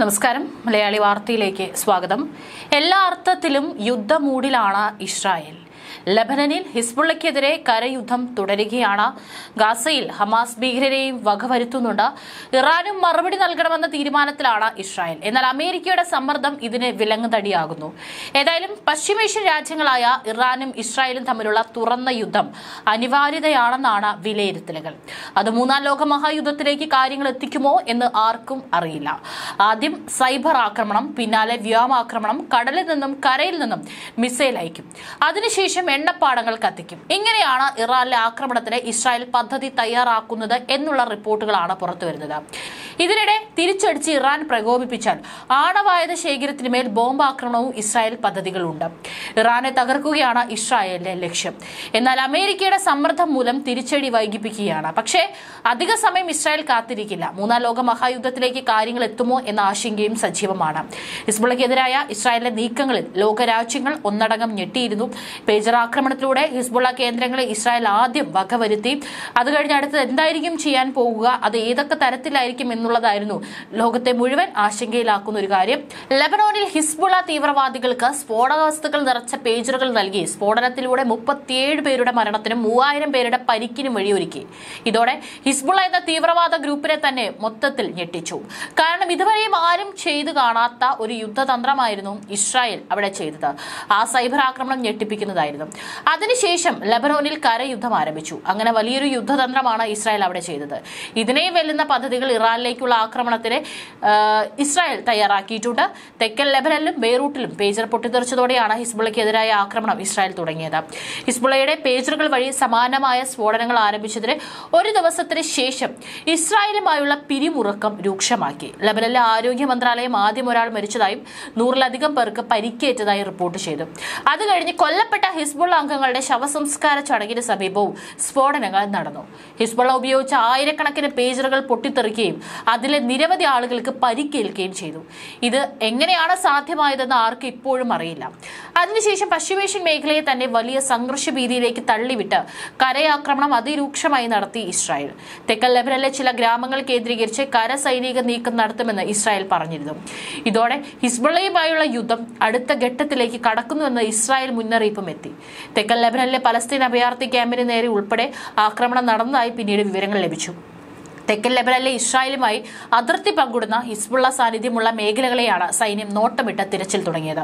നമസ്കാരം. മലയാളി വാർത്തയിലേക്ക് സ്വാഗതം. എല്ലാ അർത്ഥത്തിലും യുദ്ധമൂടിലാണ് ഇസ്രായേൽ. ലബനനിൽ ഹിസ്ബുള്ളയ്ക്കെതിരെ കരയുദ്ധം തുടരുകയാണ്. ഗാസയിൽ ഹമാസ് ഭീകരരെയും വകവരുത്തുന്നുണ്ട്. ഇറാനും മറുപടി നൽകണമെന്ന തീരുമാനത്തിലാണ് ഇസ്രായേൽ. എന്നാൽ അമേരിക്കയുടെ സമ്മർദ്ദം ഇതിന് വിലങ്ങുതടിയാകുന്നു. ഏതായാലും പശ്ചിമേഷ്യൻ രാജ്യങ്ങളായ ഇറാനും ഇസ്രായേലും തമ്മിലുള്ള തുറന്ന യുദ്ധം അനിവാര്യതയാണെന്നാണ് വിലയിരുത്തലുകൾ. അത് മൂന്നാം ലോക മഹായുദ്ധത്തിലേക്ക് കാര്യങ്ങൾ എത്തിക്കുമോ എന്ന് ആർക്കും അറിയില്ല. ആദ്യം സൈബർ ആക്രമണം പിന്നാലെ വ്യോമാക്രമണം കടലിൽ നിന്നും കരയിൽ നിന്നും മിസൈൽ അയക്കും. അതിനുശേഷം എണ്ണപ്പാടങ്ങൾ കത്തിക്കും. ഇങ്ങനെയാണ് ഇറാനിലെ ആക്രമണത്തിന് ഇസ്രായേൽ പദ്ധതി തയ്യാറാക്കുന്നത് എന്നുള്ള റിപ്പോർട്ടുകളാണ് പുറത്തുവരുന്നത് ഇതിനിടെ തിരിച്ചടിച്ച് ഇറാൻ പ്രകോപിപ്പിച്ചാൽ ആണവായുധ ശേഖരത്തിനുമേൽ ബോംബ് ബോംബാക്രമണവും ഇസ്രായേൽ പദ്ധതികളുണ്ട്. ഇറാനെ തകർക്കുകയാണ് ഇസ്രായേലിന്റെ ലക്ഷ്യം. എന്നാൽ അമേരിക്കയുടെ സമ്മർദ്ദം മൂലം തിരിച്ചടി വൈകിപ്പിക്കുകയാണ്. പക്ഷേ അധിക സമയം ഇസ്രായേൽ കാത്തിരിക്കില്ല. മൂന്നാം ലോക മഹായുദ്ധത്തിലേക്ക് കാര്യങ്ങൾ എത്തുമോ എന്ന ആശങ്കയും സജീവമാണ്. ഹിസ്ബുള്ളക്കെതിരായ ഇസ്രായേലിന്റെ നീക്കങ്ങളിൽ ലോകരാജ്യങ്ങൾ ഒന്നടങ്കം ഞെട്ടിയിരുന്നു. പേജർ ആക്രമണത്തിലൂടെ ഹിസ്ബുള്ള കേന്ദ്രങ്ങളെ ഇസ്രായേൽ ആദ്യം വകവരുത്തി. അത് കഴിഞ്ഞ് അടുത്തത് എന്തായിരിക്കും ചെയ്യാൻ പോകുക? അത് ഏതൊക്കെ തരത്തിലായിരിക്കും എന്നുള്ളതായിരുന്നു ലോകത്തെ മുഴുവൻ ആശങ്കയിലാക്കുന്ന ഒരു കാര്യം. ലബനോനിൽ ഹിസ്ബുള്ള തീവ്രവാദികൾക്ക് സ്ഫോടക വസ്തുക്കൾ നിറച്ച പേജറുകൾ നൽകി. സ്ഫോടനത്തിലൂടെ മുപ്പത്തിയേഴ് പേരുടെ മരണത്തിനും മൂവായിരം പേരുടെ പരിക്കിനും വഴിയൊരുക്കി. ഇതോടെ ഹിസ്ബുള്ള എന്ന തീവ്രവാദ ഗ്രൂപ്പിനെ തന്നെ മൊത്തത്തിൽ ഞെട്ടിച്ചു. കാരണം ഇതുവരെയും ആരും ചെയ്തു കാണാത്ത ഒരു യുദ്ധതന്ത്രമായിരുന്നു ഇസ്രായേൽ അവിടെ ചെയ്തത്. ആ സൈബർ ആക്രമണം ഞെട്ടിപ്പിക്കുന്നതായിരുന്നു. അതിനുശേഷം ലബനോനിൽ കരയുദ്ധം ആരംഭിച്ചു. അങ്ങനെ വലിയൊരു യുദ്ധതന്ത്രമാണ് ഇസ്രായേൽ അവിടെ ചെയ്തത്. ഇതിനെയും വെല്ലുന്ന പദ്ധതികൾ ഇറാനിലേക്കുള്ള ആക്രമണത്തിന് ഇസ്രായേൽ തയ്യാറാക്കിയിട്ടുണ്ട്. തെക്കൻ ലെബനനിലും ബെയ്റൂട്ടിലും പേജർ പൊട്ടിത്തെറിച്ചതോടെയാണ് ഹിസ്ബുള്ളയ്ക്കെതിരായ ആക്രമണം ഇസ്രായേൽ തുടങ്ങിയത്. ഹിസ്ബുള്ളയുടെ പേജറുകൾ വഴി സമാനമായ സ്ഫോടനങ്ങൾ ആരംഭിച്ചതിന് ഒരു ദിവസത്തിന് ശേഷം ഇസ്രായേലുമായുള്ള പിരിമുറുക്കം രൂക്ഷമാക്കി. ലബനനിലെ ആരോഗ്യ മന്ത്രാലയം ആദ്യം ഒരാൾ മരിച്ചതായും നൂറിലധികം പേർക്ക് പരിക്കേറ്റതായി റിപ്പോർട്ട് ചെയ്തു. അത് കഴിഞ്ഞ് കൊല്ലപ്പെട്ട ഹിസ്ബുൾ അംഗങ്ങളുടെ ശവസംസ്കാര ചടങ്ങിന് സമീപവും സ്ഫോടനങ്ങൾ നടന്നു. ഹിസ്ബുള്ള ഉപയോഗിച്ച ആയിരക്കണക്കിന് പേജറുകൾ പൊട്ടിത്തെറിക്കുകയും അതിലെ നിരവധി ആളുകൾക്ക് പരിക്കേൽക്കുകയും ചെയ്തു. ഇത് എങ്ങനെയാണ് സാധ്യമായതെന്ന് ആർക്കും ഇപ്പോഴും അറിയില്ല. അതിനുശേഷം പശ്ചിമേഷ്യൻ മേഖലയെ തന്നെ വലിയ സംഘർഷ ഭീതിയിലേക്ക് തള്ളിവിട്ട് കരയാക്രമണം അതിരൂക്ഷമായി നടത്തി ഇസ്രായേൽ തെക്കൻ ലെബനനിലെ ചില ഗ്രാമങ്ങൾ കേന്ദ്രീകരിച്ച് കര സൈനിക നീക്കം നടത്തുമെന്ന് ഇസ്രായേൽ പറഞ്ഞിരുന്നു. ഇതോടെ ഹിസ്ബുള്ളയുമായുള്ള യുദ്ധം അടുത്ത ഘട്ടത്തിലേക്ക് കടക്കുന്നുവെന്ന് ഇസ്രായേൽ മുന്നറിയിപ്പും എത്തി. തെക്കൻ ലെബനനിലെ പലസ്തീൻ അഭയാർത്ഥി ക്യാമ്പിന് നേരെ ഉൾപ്പെടെ ആക്രമണം നടന്നതായി പിന്നീട് വിവരങ്ങൾ ലഭിച്ചു. തെക്കൻ ലെബനനിലെ ഇസ്രായേലുമായി അതിർത്തി പങ്കിടുന്ന ഹിസ്ബുള്ള സാന്നിധ്യമുള്ള മേഖലകളെയാണ് സൈന്യം നോട്ടമിട്ട് തിരച്ചിൽ തുടങ്ങിയത്.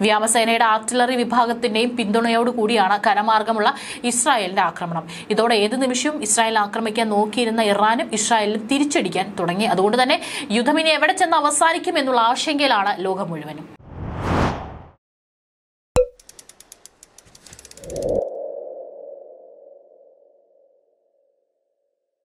വ്യോമസേനയുടെ ആർട്ടിലറി വിഭാഗത്തിന്റെയും പിന്തുണയോടുകൂടിയാണ് കരമാർഗമുള്ള ഇസ്രായേലിന്റെ ആക്രമണം. ഇതോടെ ഏത് നിമിഷവും ഇസ്രായേൽ ആക്രമിക്കാൻ നോക്കിയിരുന്ന ഇറാനും ഇസ്രായേലിനും തിരിച്ചടിക്കാൻ തുടങ്ങി. അതുകൊണ്ട് തന്നെ യുദ്ധം എവിടെ ചെന്ന് അവസാനിക്കും എന്നുള്ള ആശങ്കയിലാണ് ലോകം മുഴുവനും.